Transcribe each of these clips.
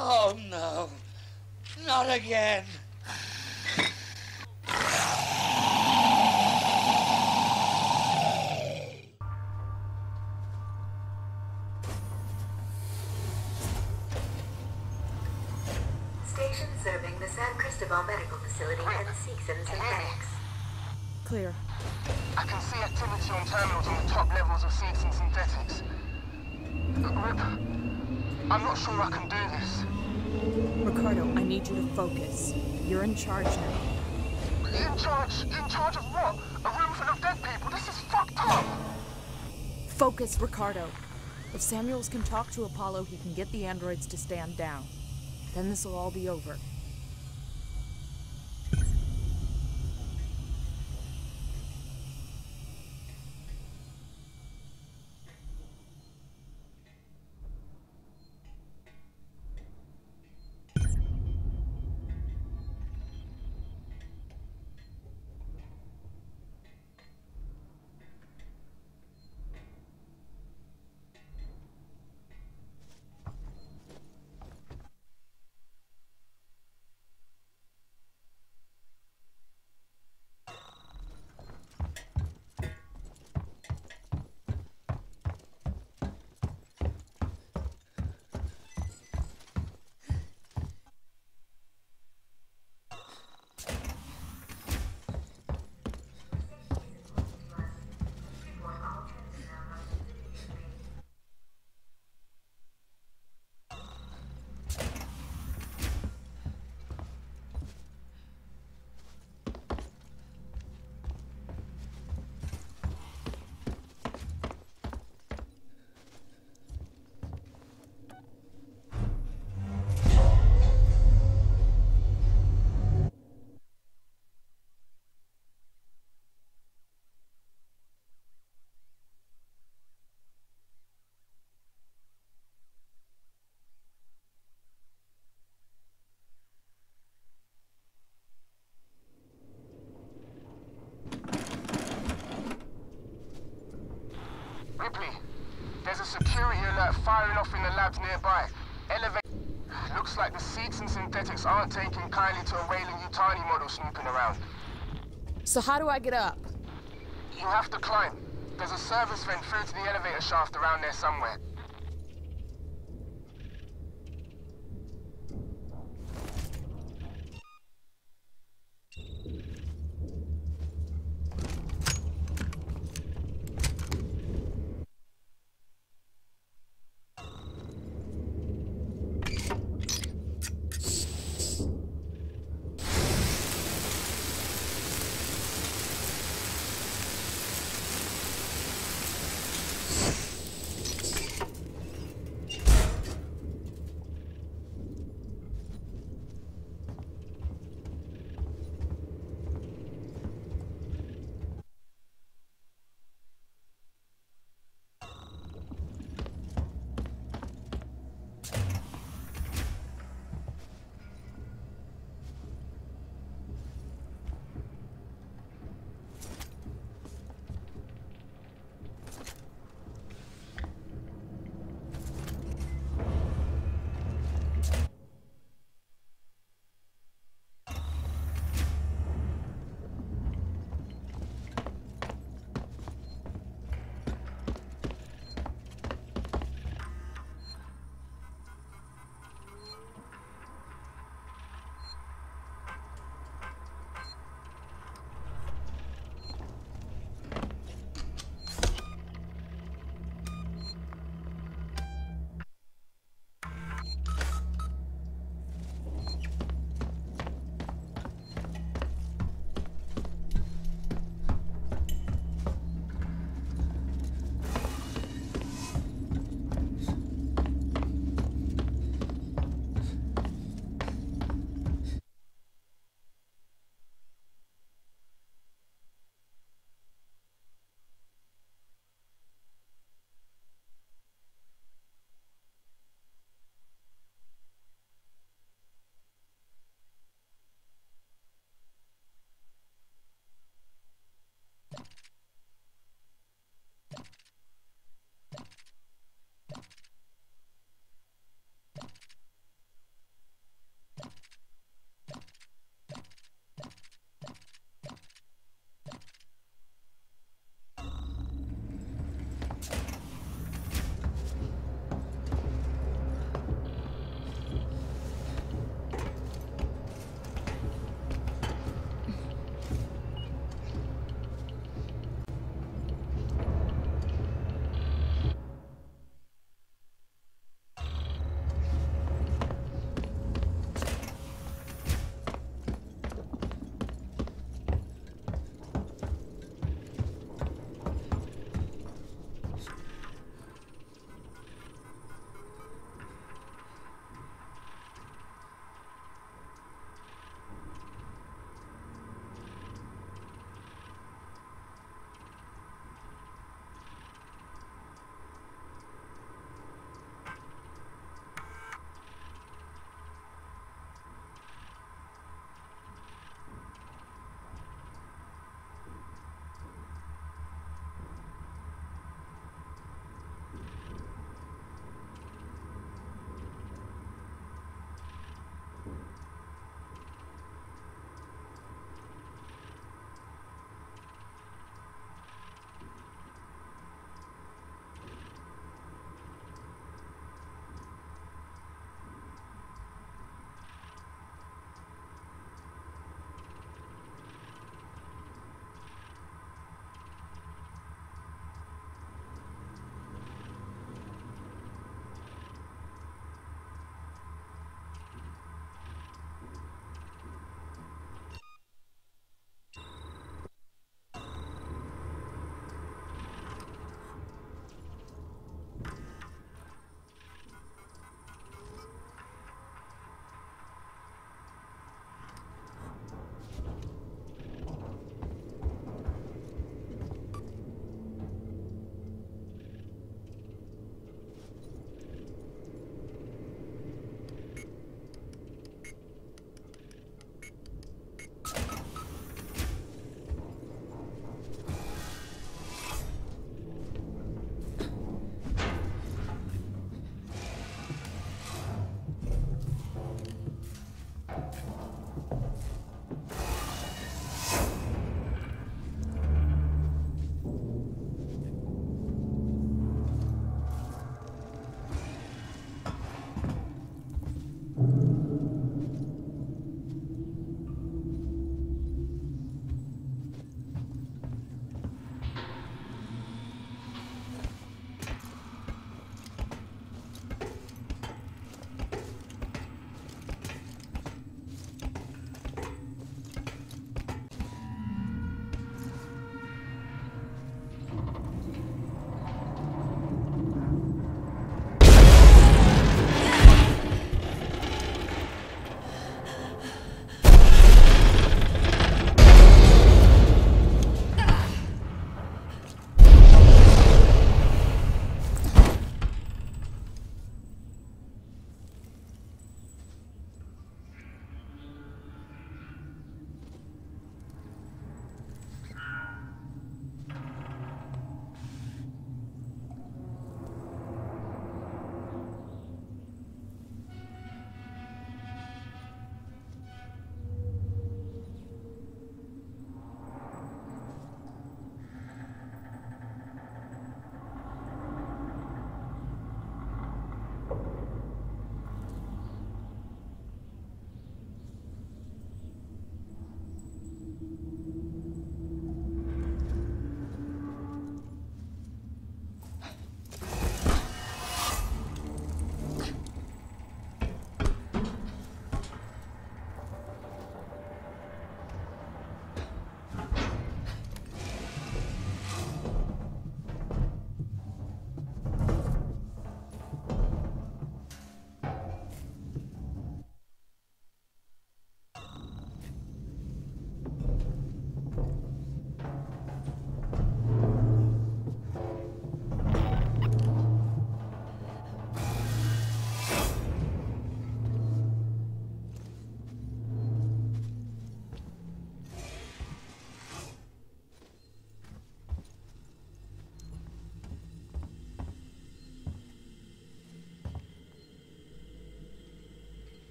Oh no, not again. Station serving the San Cristobal Medical Facility and Seegson. Clear. I can see activity on terminals on the top levels of Seegson Synthetics. Rip, I'm not sure I can do this. Ricardo, I need you to focus. You're in charge now. In charge? In charge of what? A room full of dead people? This is fucked up! Focus, Ricardo. If Samuels can talk to Apollo, he can get the androids to stand down. Then this will all be over. Seegson aren't taking kindly to a Weyland-Yutani model snooping around. So how do I get up? You have to climb. There's a service vent through to the elevator shaft around there somewhere.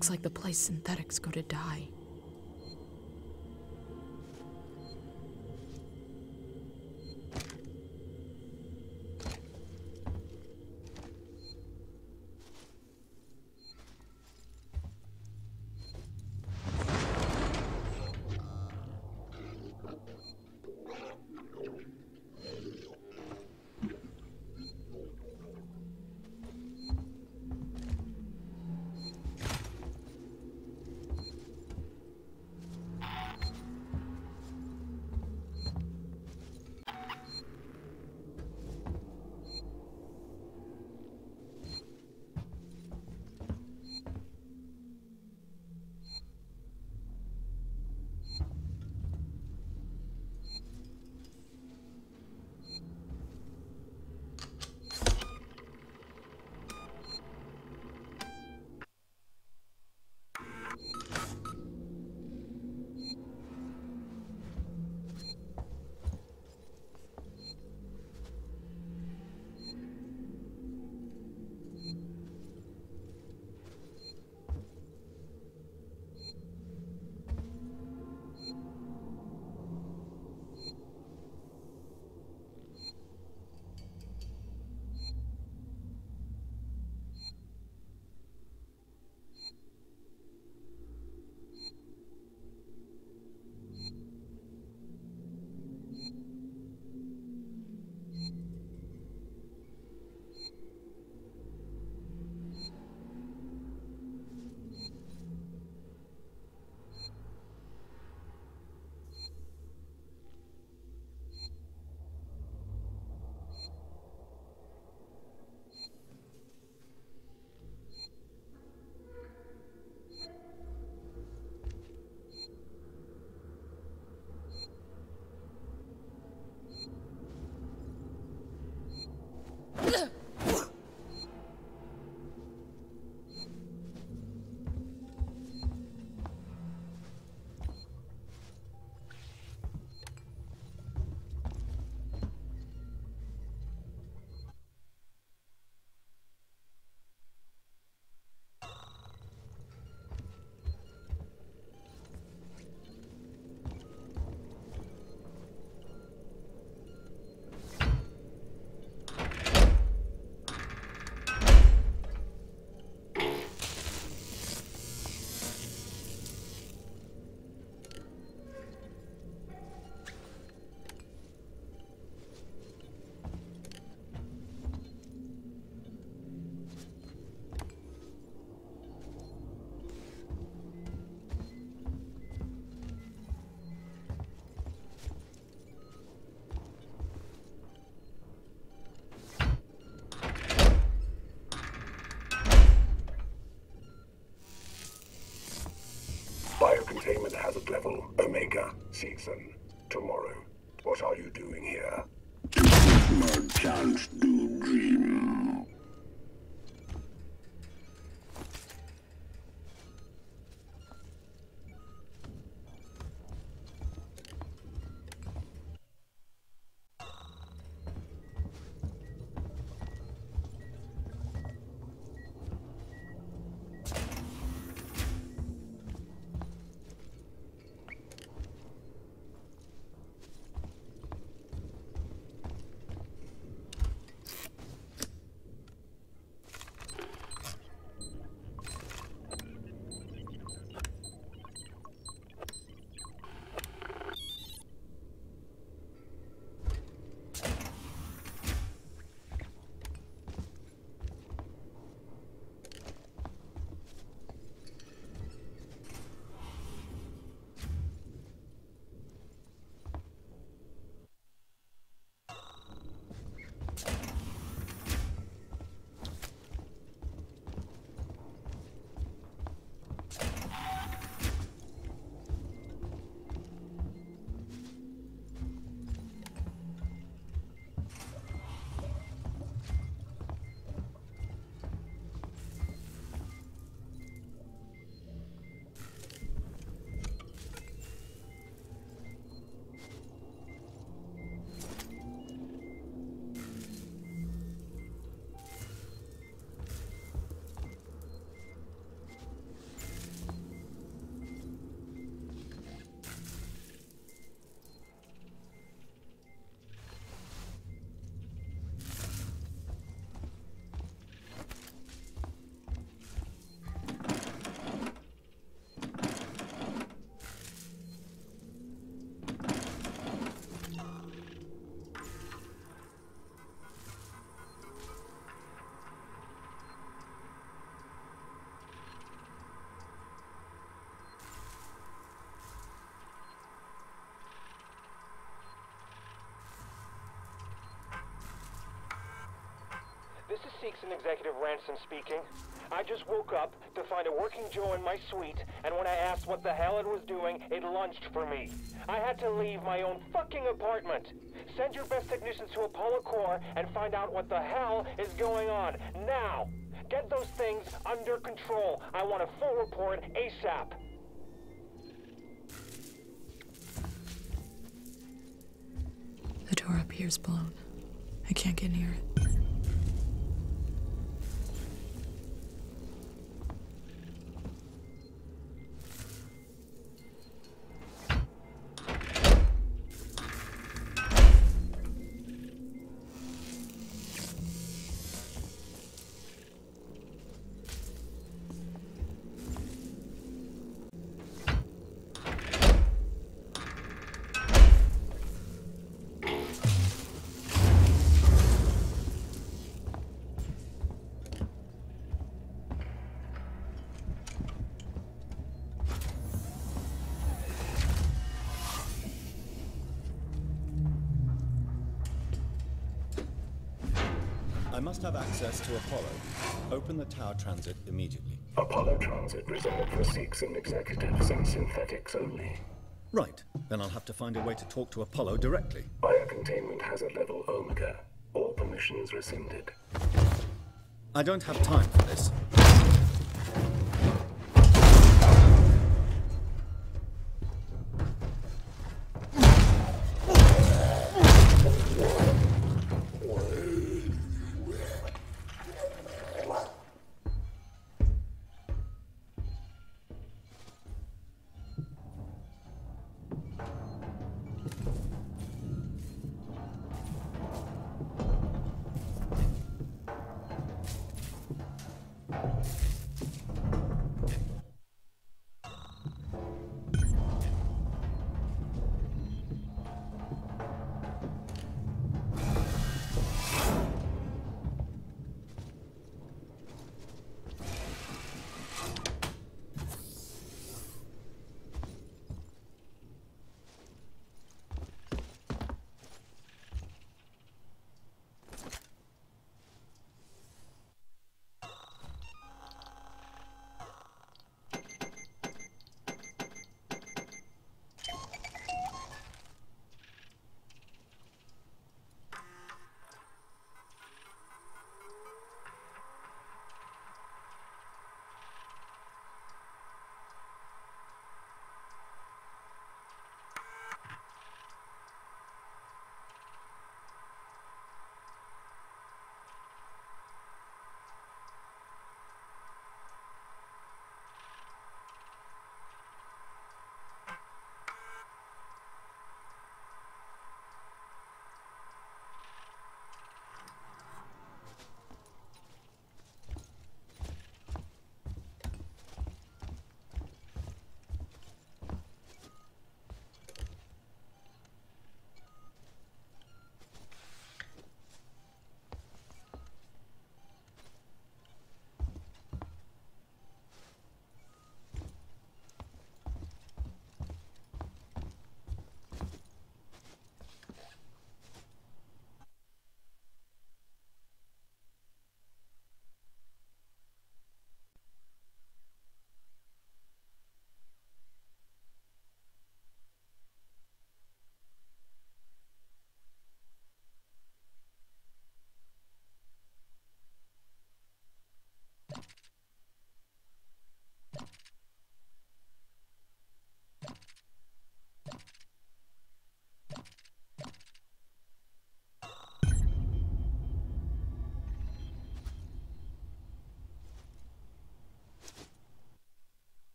Looks like the place synthetics go to die. Seegson. Tomorrow. What are you doing here? My chance to dream. Seegson executive Ransom speaking. I just woke up to find a working Joe in my suite, and when I asked what the hell it was doing, it lunged for me. I had to leave my own fucking apartment. Send your best technicians to Apollo Core and find out what the hell is going on. Now! Get those things under control. I want a full report ASAP. The door up here's blown. I can't get near it. Must have access to Apollo. Open the tower transit immediately. Apollo Transit reserved for Seegson executives and synthetics only. Right, then I'll have to find a way to talk to Apollo directly. Fire containment hazard level Omega. All permissions rescinded. I don't have time for this.